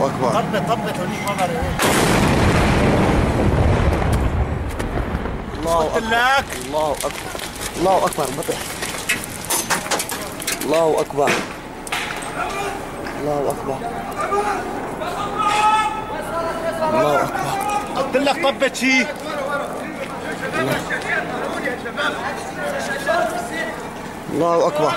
الله اكبر طبت هونيك ما بعرف الله أكبر. لك. الله أكبر. الله أكبر. مطر الله أكبر. الله أكبر. الله أكبر. قلت لك طبت شيء الله أكبر.